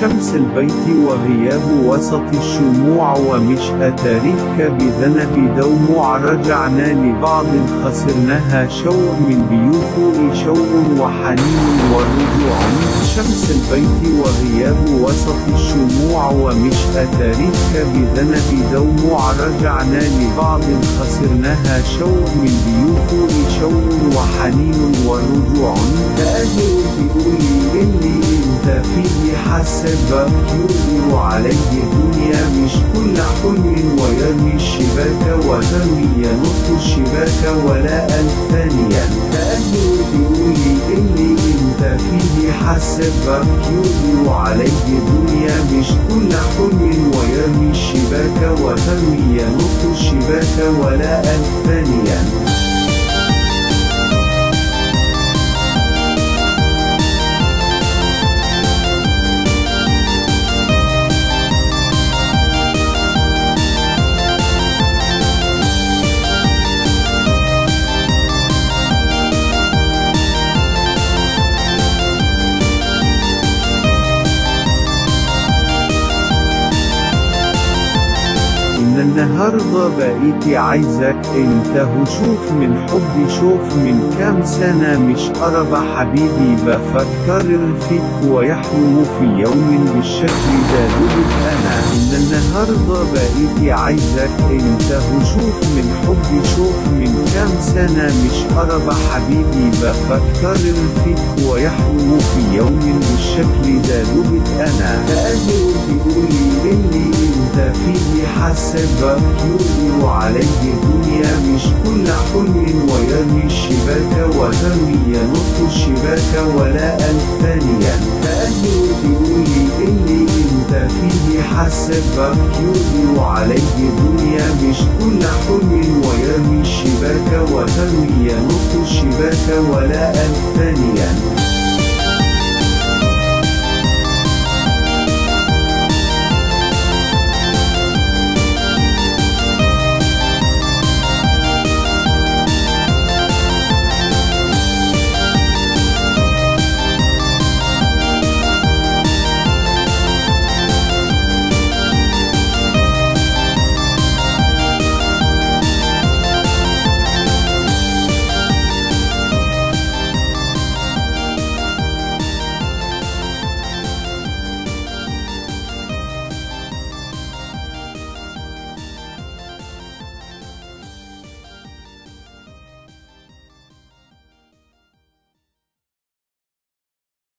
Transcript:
شمس البيت وغياب وسط الشموع ومشأة تاريخك بذنب دوموع رجعنا لبعض خسرناها شوق من بيوفو شوق وحنين ورجوع. شمس البيت وغياب وسط الشموع ومشأة تاريخك بذنب دوموع رجعنا لبعض خسرناها شوق من بيوفو شوق وحنين ورجوع. فيه حسبك يؤجر عليه دنيا مش كل حلم ويرمي الشباك وترمي ينط الشباك ولا ثانيا تأجر بيقولي اللي أنت فيه حسبك يؤجر عليه دنيا مش كل حلم ويرمي الشباك وترمي ينط الشباك ولا ثانيا النهاردة بقيتي عايزك أنت وشوف من حبي شوف من كام سنة مش قرب حبيبي بفكر فيك ويحلم في يوم بالشكل ده. لبك أنا إن النهاردة بقيتي عايزك أنت وشوف من حبي شوف من كام سنة مش قرب حبيبي بفكر فيك ويحلم في يوم بالشكل ده. بيقولي اللي انت حسبك يؤجر عليه دنيا مش كل حلم ويرمي الشباك وترمي ينط الشباك ولا ألف ثانيا تأجر بيقولي اللي إنت فيه حسبك يؤجر عليه دنيا مش كل حلم ويرمي الشباك وترمي ينط الشباك ولا ألف ثانيا